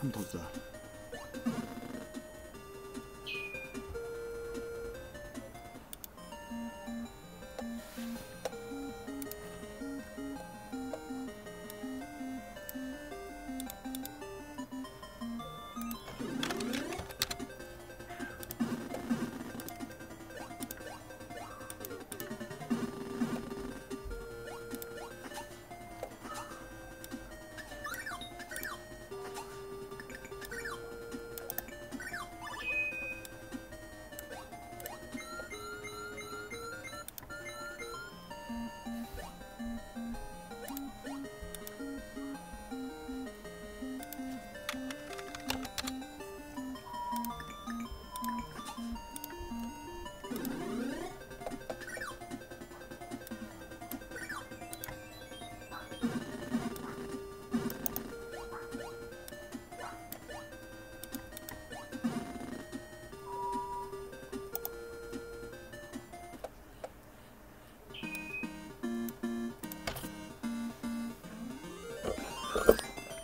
한 번 더 주자.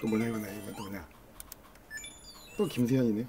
또 뭐냐 이거네 이거 또 뭐냐. 또 김세현이네